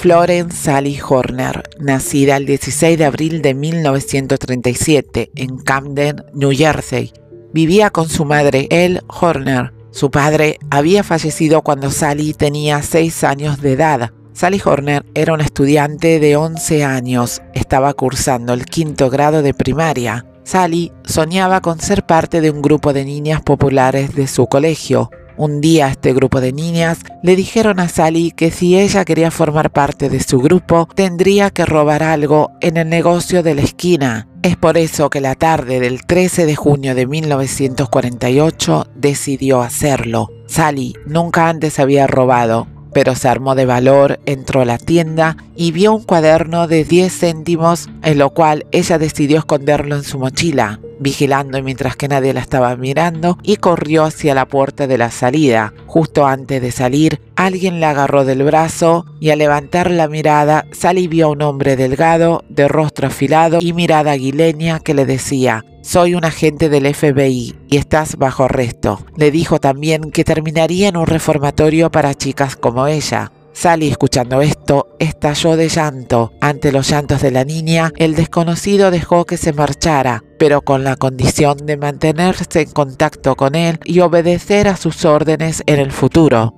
Florence Sally Horner, nacida el 16 de abril de 1937 en Camden, New Jersey, vivía con su madre, Elle Horner. Su padre había fallecido cuando Sally tenía 6 años de edad. Sally Horner era una estudiante de 11 años, estaba cursando el quinto grado de primaria. Sally soñaba con ser parte de un grupo de niñas populares de su colegio. Un día este grupo de niñas le dijeron a Sally que si ella quería formar parte de su grupo tendría que robar algo en el negocio de la esquina. Es por eso que la tarde del 13 de junio de 1948 decidió hacerlo. Sally nunca antes había robado, pero se armó de valor, entró a la tienda y vio un cuaderno de 10 céntimos, en lo cual ella decidió esconderlo en su mochila, vigilando mientras que nadie la estaba mirando, y corrió hacia la puerta de la salida. Justo antes de salir, alguien la agarró del brazo y al levantar la mirada, Sally vio a un hombre delgado, de rostro afilado y mirada aguileña que le decía, soy un agente del FBI y estás bajo arresto. Le dijo también que terminaría en un reformatorio para chicas como ella. Sally, escuchando esto, estalló de llanto. Ante los llantos de la niña, el desconocido dejó que se marchara, pero con la condición de mantenerse en contacto con él y obedecer a sus órdenes en el futuro.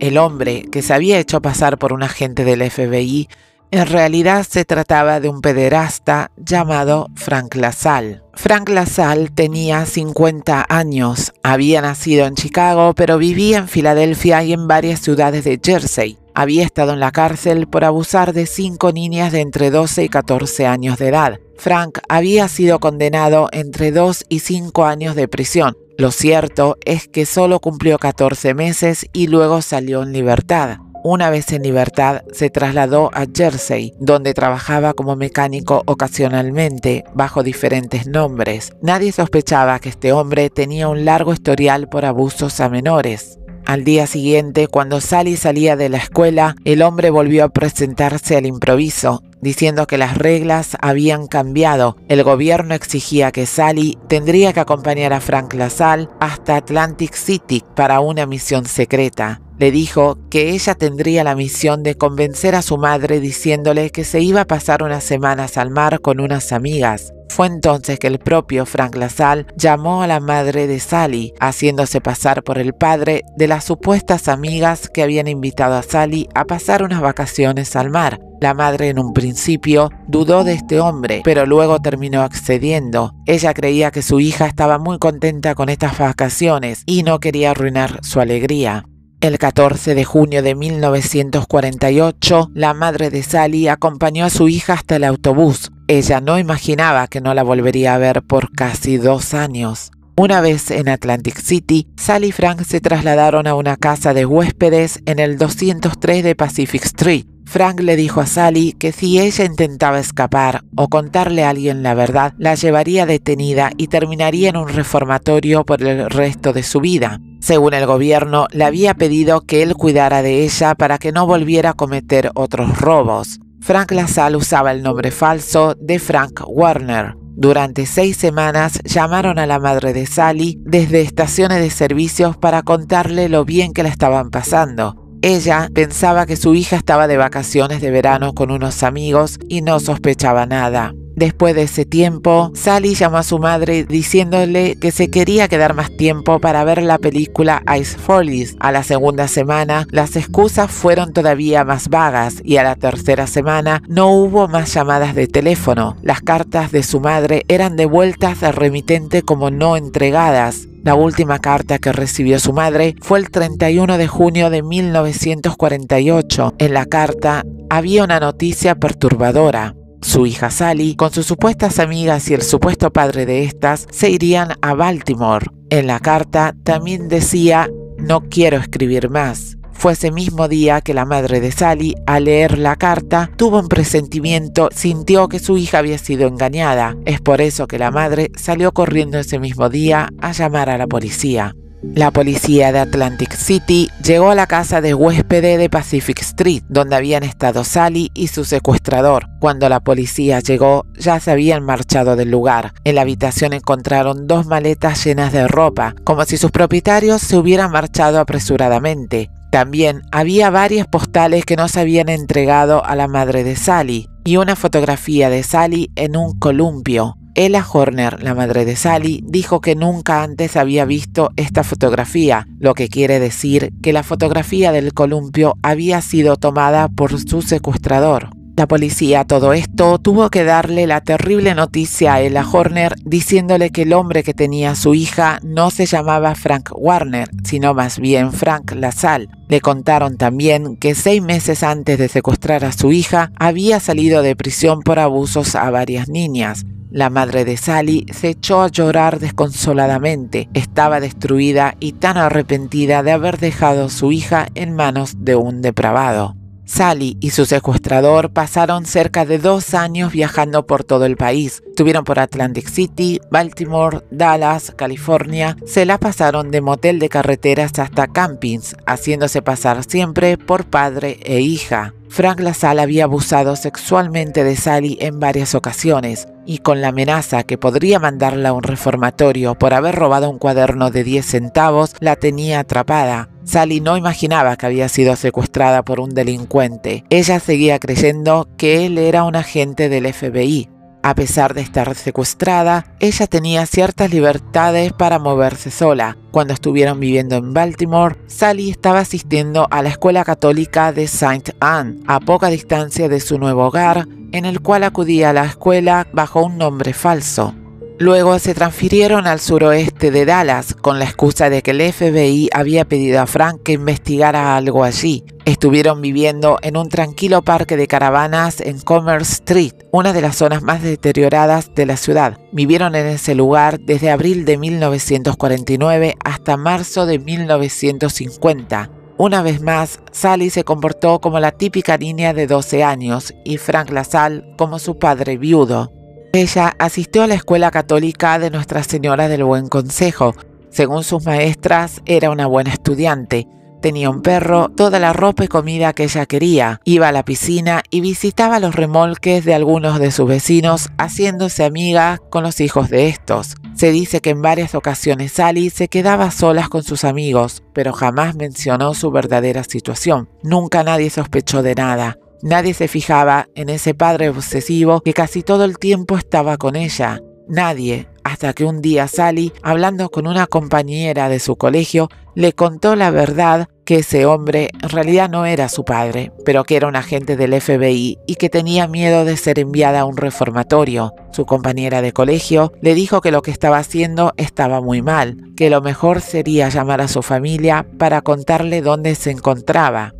El hombre, que se había hecho pasar por un agente del FBI, en realidad se trataba de un pederasta llamado Frank LaSalle. Frank LaSalle tenía 50 años, había nacido en Chicago, pero vivía en Filadelfia y en varias ciudades de Jersey. Había estado en la cárcel por abusar de cinco niñas de entre 12 y 14 años de edad. Frank había sido condenado entre 2 y 5 años de prisión. Lo cierto es que solo cumplió 14 meses y luego salió en libertad. Una vez en libertad, se trasladó a Jersey, donde trabajaba como mecánico ocasionalmente, bajo diferentes nombres. Nadie sospechaba que este hombre tenía un largo historial por abusos a menores. Al día siguiente, cuando Sally salía de la escuela, el hombre volvió a presentarse al improviso, diciendo que las reglas habían cambiado. El gobierno exigía que Sally tendría que acompañar a Frank LaSalle hasta Atlantic City para una misión secreta. Le dijo que ella tendría la misión de convencer a su madre diciéndole que se iba a pasar unas semanas al mar con unas amigas. Fue entonces que el propio Frank LaSalle llamó a la madre de Sally, haciéndose pasar por el padre de las supuestas amigas que habían invitado a Sally a pasar unas vacaciones al mar. La madre en un principio dudó de este hombre, pero luego terminó accediendo. Ella creía que su hija estaba muy contenta con estas vacaciones y no quería arruinar su alegría. El 14 de junio de 1948, la madre de Sally acompañó a su hija hasta el autobús. Ella no imaginaba que no la volvería a ver por casi dos años. Una vez en Atlantic City, Sally y Frank se trasladaron a una casa de huéspedes en el 203 de Pacific Street. Frank le dijo a Sally que si ella intentaba escapar o contarle a alguien la verdad, la llevaría detenida y terminaría en un reformatorio por el resto de su vida. Según el gobierno, le había pedido que él cuidara de ella para que no volviera a cometer otros robos. Frank LaSalle usaba el nombre falso de Frank Warner. Durante seis semanas llamaron a la madre de Sally desde estaciones de servicios para contarle lo bien que la estaban pasando. Ella pensaba que su hija estaba de vacaciones de verano con unos amigos y no sospechaba nada. Después de ese tiempo, Sally llamó a su madre diciéndole que se quería quedar más tiempo para ver la película Ice Follies. A la segunda semana, las excusas fueron todavía más vagas y a la tercera semana no hubo más llamadas de teléfono. Las cartas de su madre eran devueltas al remitente como no entregadas. La última carta que recibió su madre fue el 31 de junio de 1948. En la carta había una noticia perturbadora. Su hija Sally, con sus supuestas amigas y el supuesto padre de estas, se irían a Baltimore. En la carta también decía, no quiero escribir más. Fue ese mismo día que la madre de Sally, al leer la carta, tuvo un presentimiento, sintió que su hija había sido engañada. Es por eso que la madre salió corriendo ese mismo día a llamar a la policía. La policía de Atlantic City llegó a la casa de huéspede de Pacific Street, donde habían estado Sally y su secuestrador. Cuando la policía llegó, ya se habían marchado del lugar. En la habitación encontraron dos maletas llenas de ropa, como si sus propietarios se hubieran marchado apresuradamente. También había varias postales que no se habían entregado a la madre de Sally y una fotografía de Sally en un columpio. Ella Horner, la madre de Sally, dijo que nunca antes había visto esta fotografía, lo que quiere decir que la fotografía del columpio había sido tomada por su secuestrador. La policía a todo esto tuvo que darle la terrible noticia a Ella Horner diciéndole que el hombre que tenía a su hija no se llamaba Frank Warner, sino más bien Frank LaSalle. Le contaron también que seis meses antes de secuestrar a su hija había salido de prisión por abusos a varias niñas. La madre de Sally se echó a llorar desconsoladamente. Estaba destruida y tan arrepentida de haber dejado a su hija en manos de un depravado. Sally y su secuestrador pasaron cerca de dos años viajando por todo el país. Estuvieron por Atlantic City, Baltimore, Dallas, California. Se la pasaron de motel de carreteras hasta campings, haciéndose pasar siempre por padre e hija. Frank LaSalle había abusado sexualmente de Sally en varias ocasiones y con la amenaza que podría mandarla a un reformatorio por haber robado un cuaderno de 10 centavos, la tenía atrapada. Sally no imaginaba que había sido secuestrada por un delincuente. Ella seguía creyendo que él era un agente del FBI. A pesar de estar secuestrada, ella tenía ciertas libertades para moverse sola. Cuando estuvieron viviendo en Baltimore, Sally estaba asistiendo a la escuela católica de St. Anne, a poca distancia de su nuevo hogar, en el cual acudía a la escuela bajo un nombre falso. Luego se transfirieron al suroeste de Dallas con la excusa de que el FBI había pedido a Frank que investigara algo allí. Estuvieron viviendo en un tranquilo parque de caravanas en Commerce Street, una de las zonas más deterioradas de la ciudad. Vivieron en ese lugar desde abril de 1949 hasta marzo de 1950. Una vez más, Sally se comportó como la típica niña de 12 años y Frank LaSalle como su padre viudo. Ella asistió a la escuela católica de Nuestra Señora del Buen Consejo. Según sus maestras, era una buena estudiante. Tenía un perro, toda la ropa y comida que ella quería. Iba a la piscina y visitaba los remolques de algunos de sus vecinos, haciéndose amiga con los hijos de estos. Se dice que en varias ocasiones Sally se quedaba solas con sus amigos, pero jamás mencionó su verdadera situación. Nunca nadie sospechó de nada. Nadie se fijaba en ese padre obsesivo que casi todo el tiempo estaba con ella. Nadie, hasta que un día Sally, hablando con una compañera de su colegio, le contó la verdad que ese hombre en realidad no era su padre, pero que era un agente del FBI y que tenía miedo de ser enviada a un reformatorio. Su compañera de colegio le dijo que lo que estaba haciendo estaba muy mal, que lo mejor sería llamar a su familia para contarle dónde se encontraba.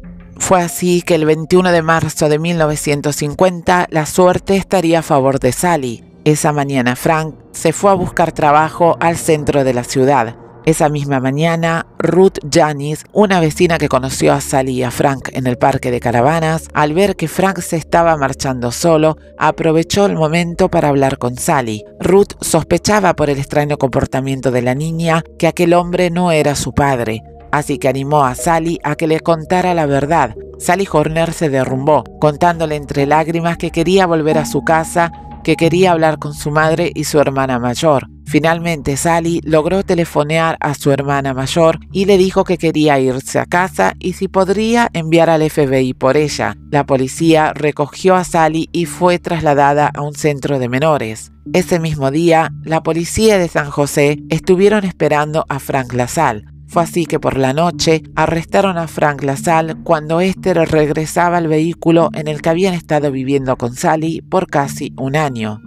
Fue así que el 21 de marzo de 1950 la suerte estaría a favor de Sally. Esa mañana Frank se fue a buscar trabajo al centro de la ciudad. Esa misma mañana, Ruth Janis, una vecina que conoció a Sally y a Frank en el parque de caravanas, al ver que Frank se estaba marchando solo, aprovechó el momento para hablar con Sally. Ruth sospechaba por el extraño comportamiento de la niña que aquel hombre no era su padre así que animó a Sally a que le contara la verdad. Sally Horner se derrumbó, contándole entre lágrimas que quería volver a su casa, que quería hablar con su madre y su hermana mayor. Finalmente Sally logró telefonear a su hermana mayor y le dijo que quería irse a casa y si podría enviar al FBI por ella. La policía recogió a Sally y fue trasladada a un centro de menores. Ese mismo día, la policía de San José estuvieron esperando a Frank LaSalle. Fue así que por la noche arrestaron a Frank LaSalle cuando éste regresaba al vehículo en el que habían estado viviendo con Sally por casi un año.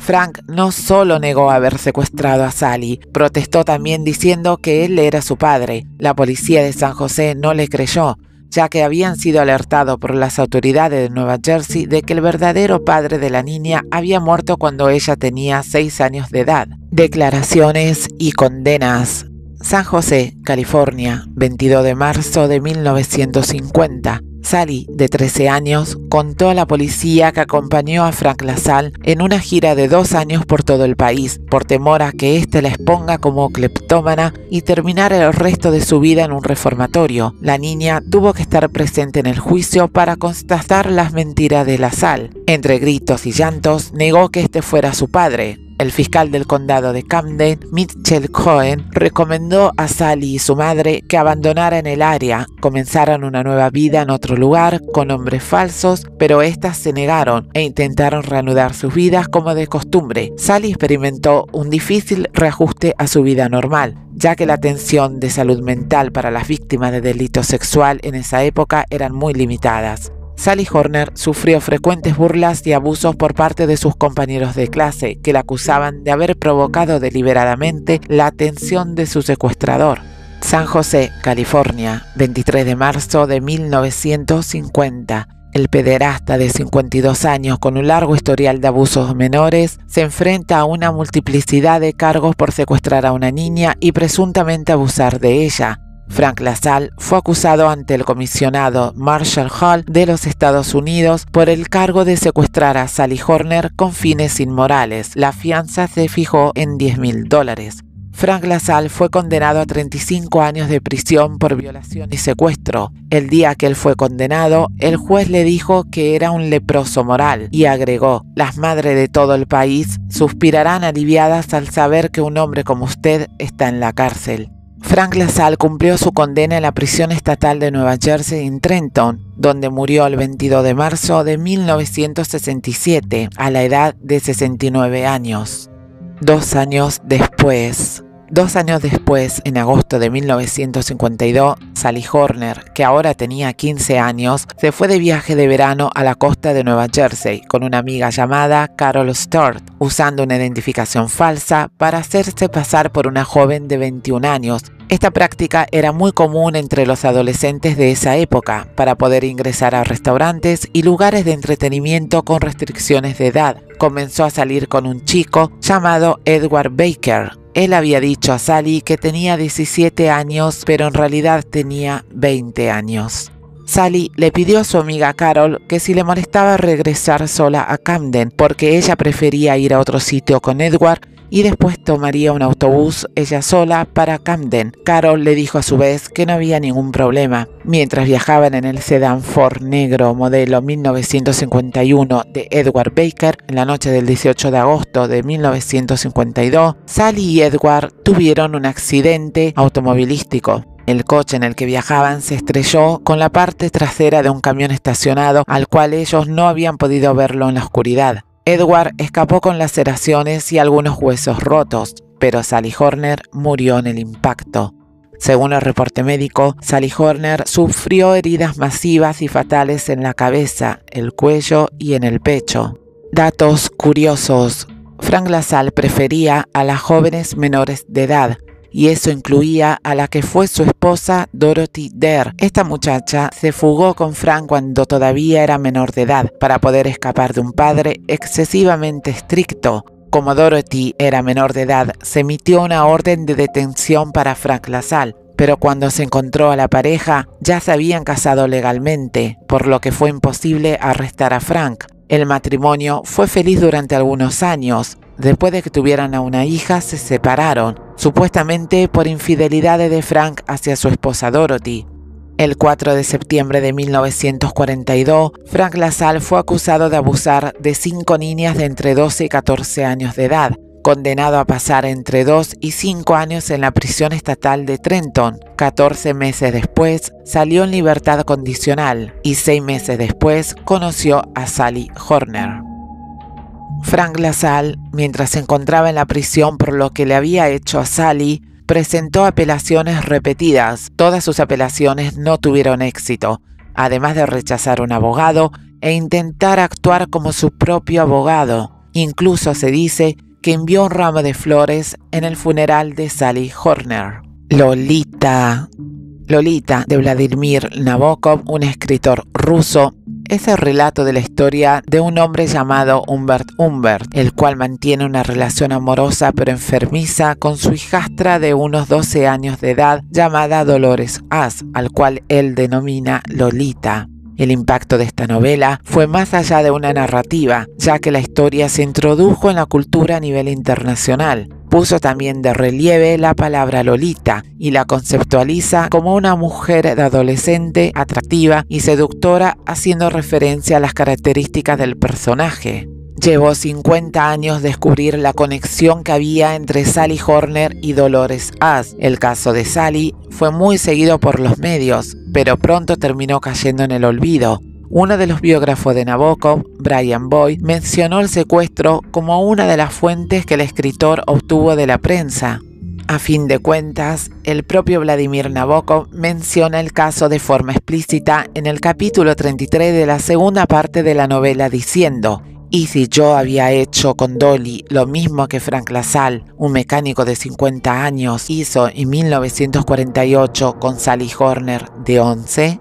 Frank no solo negó haber secuestrado a Sally, protestó también diciendo que él era su padre. La policía de San José no le creyó, ya que habían sido alertados por las autoridades de Nueva Jersey de que el verdadero padre de la niña había muerto cuando ella tenía 6 años de edad. Declaraciones y condenas San José, California, 22 de marzo de 1950. Sally, de 13 años, contó a la policía que acompañó a Frank LaSalle en una gira de dos años por todo el país, por temor a que éste la exponga como cleptómana y terminara el resto de su vida en un reformatorio. La niña tuvo que estar presente en el juicio para constatar las mentiras de LaSalle. Entre gritos y llantos, negó que este fuera su padre, El fiscal del condado de Camden, Mitchell Cohen, recomendó a Sally y su madre que abandonaran el área, comenzaran una nueva vida en otro lugar con nombres falsos, pero éstas se negaron e intentaron reanudar sus vidas como de costumbre. Sally experimentó un difícil reajuste a su vida normal, ya que la atención de salud mental para las víctimas de delito sexual en esa época eran muy limitadas. Sally Horner sufrió frecuentes burlas y abusos por parte de sus compañeros de clase, que la acusaban de haber provocado deliberadamente la atención de su secuestrador. San José, California, 23 de marzo de 1950. El pederasta de 52 años con un largo historial de abusos menores se enfrenta a una multiplicidad de cargos por secuestrar a una niña y presuntamente abusar de ella. Frank LaSalle fue acusado ante el comisionado Marshall Hall de los Estados Unidos por el cargo de secuestrar a Sally Horner con fines inmorales. La fianza se fijó en 10 mil dólares. Frank LaSalle fue condenado a 35 años de prisión por violación y secuestro. El día que él fue condenado, el juez le dijo que era un leproso moral y agregó, las madres de todo el país suspirarán aliviadas al saber que un hombre como usted está en la cárcel. Frank LaSalle cumplió su condena en la prisión estatal de Nueva Jersey en Trenton, donde murió el 22 de marzo de 1967 a la edad de 69 años. Dos años después, Dos años después, en agosto de 1952, Sally Horner, que ahora tenía 15 años, se fue de viaje de verano a la costa de Nueva Jersey con una amiga llamada Carol Sturt, usando una identificación falsa para hacerse pasar por una joven de 21 años. Esta práctica era muy común entre los adolescentes de esa época para poder ingresar a restaurantes y lugares de entretenimiento con restricciones de edad. Comenzó a salir con un chico llamado Edward Baker, él había dicho a Sally que tenía 17 años, pero en realidad tenía 20 años. Sally le pidió a su amiga Carol que si le molestaba regresar sola a Camden, porque ella prefería ir a otro sitio con Edward y después tomaría un autobús ella sola para Camden. Carol le dijo a su vez que no había ningún problema. Mientras viajaban en el sedán Ford negro modelo 1951 de Edward Baker, en la noche del 18 de agosto de 1952, Sally y Edward tuvieron un accidente automovilístico. El coche en el que viajaban se estrelló con la parte trasera de un camión estacionado al cual ellos no habían podido verlo en la oscuridad. Edward escapó con laceraciones y algunos huesos rotos, pero Sally Horner murió en el impacto. Según el reporte médico, Sally Horner sufrió heridas masivas y fatales en la cabeza, el cuello y en el pecho. Datos curiosos. Frank LaSalle prefería a las jóvenes menores de edad, y eso incluía a la que fue su esposa Dorothy Dare. Esta muchacha se fugó con Frank cuando todavía era menor de edad para poder escapar de un padre excesivamente estricto. Como Dorothy era menor de edad, se emitió una orden de detención para Frank LaSalle, pero cuando se encontró a la pareja ya se habían casado legalmente, por lo que fue imposible arrestar a Frank. El matrimonio fue feliz durante algunos años, Después de que tuvieran a una hija, se separaron, supuestamente por infidelidades de Frank hacia su esposa Dorothy. El 4 de septiembre de 1942, Frank LaSalle fue acusado de abusar de cinco niñas de entre 12 y 14 años de edad, condenado a pasar entre 2 y 5 años en la prisión estatal de Trenton. 14 meses después salió en libertad condicional y 6 meses después conoció a Sally Horner. Frank LaSalle, mientras se encontraba en la prisión por lo que le había hecho a Sally, presentó apelaciones repetidas. Todas sus apelaciones no tuvieron éxito, además de rechazar un abogado e intentar actuar como su propio abogado. Incluso se dice que envió un ramo de flores en el funeral de Sally Horner. Lolita. Lolita de Vladimir Nabokov, un escritor ruso, es el relato de la historia de un hombre llamado Humbert Humbert, el cual mantiene una relación amorosa pero enfermiza con su hijastra de unos 12 años de edad llamada Dolores As, al cual él denomina Lolita. El impacto de esta novela fue más allá de una narrativa, ya que la historia se introdujo en la cultura a nivel internacional. Puso también de relieve la palabra Lolita y la conceptualiza como una mujer adolescente, atractiva y seductora, haciendo referencia a las características del personaje. Llevó 50 años descubrir la conexión que había entre Sally Horner y Dolores As. El caso de Sally fue muy seguido por los medios, pero pronto terminó cayendo en el olvido. Uno de los biógrafos de Nabokov, Brian Boyd, mencionó el secuestro como una de las fuentes que el escritor obtuvo de la prensa. A fin de cuentas, el propio Vladimir Nabokov menciona el caso de forma explícita en el capítulo 33 de la segunda parte de la novela diciendo, y si yo había hecho con Dolly lo mismo que Frank LaSalle, un mecánico de 50 años, hizo en 1948 con Sally Horner de 11,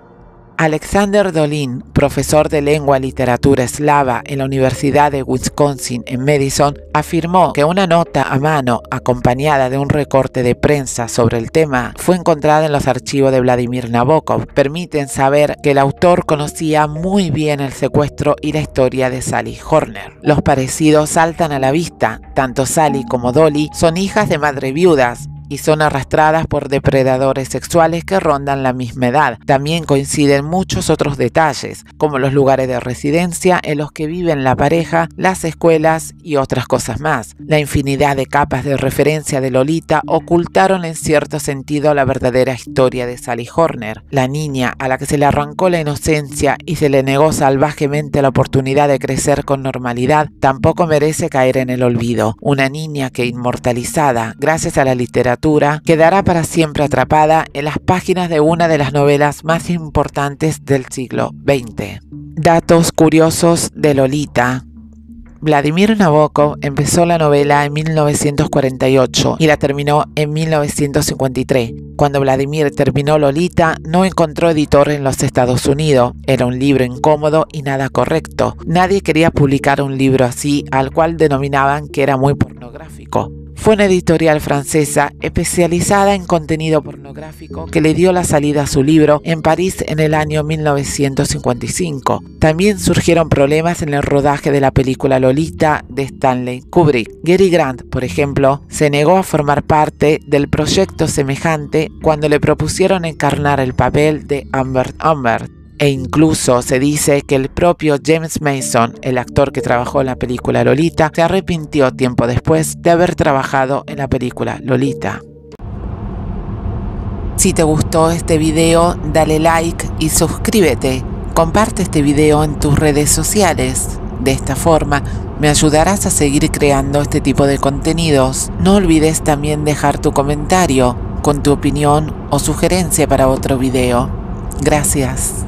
Alexander Dolin, profesor de lengua y literatura eslava en la Universidad de Wisconsin en Madison, afirmó que una nota a mano acompañada de un recorte de prensa sobre el tema fue encontrada en los archivos de Vladimir Nabokov. Permiten saber que el autor conocía muy bien el secuestro y la historia de Sally Horner. Los parecidos saltan a la vista. Tanto Sally como Dolly son hijas de madre viudas y son arrastradas por depredadores sexuales que rondan la misma edad. También coinciden muchos otros detalles, como los lugares de residencia en los que viven la pareja, las escuelas y otras cosas más. La infinidad de capas de referencia de Lolita ocultaron en cierto sentido la verdadera historia de Sally Horner, la niña a la que se le arrancó la inocencia y se le negó salvajemente la oportunidad de crecer con normalidad, tampoco merece caer en el olvido. Una niña que inmortalizada, gracias a la quedará para siempre atrapada en las páginas de una de las novelas más importantes del siglo XX. Datos curiosos de Lolita. Vladimir Nabokov empezó la novela en 1948 y la terminó en 1953. Cuando Vladimir terminó Lolita, no encontró editor en los Estados Unidos. Era un libro incómodo y nada correcto. Nadie quería publicar un libro así, al cual denominaban que era muy pornográfico. Fue una editorial francesa especializada en contenido pornográfico que le dio la salida a su libro en París en el año 1955. También surgieron problemas en el rodaje de la película Lolita de Stanley Kubrick. Gary Grant, por ejemplo, se negó a formar parte del proyecto semejante cuando le propusieron encarnar el papel de Amber Amber e incluso se dice que el propio James Mason, el actor que trabajó en la película Lolita, se arrepintió tiempo después de haber trabajado en la película Lolita. Si te gustó este video, dale like y suscríbete. Comparte este video en tus redes sociales. De esta forma me ayudarás a seguir creando este tipo de contenidos. No olvides también dejar tu comentario con tu opinión o sugerencia para otro video. Gracias.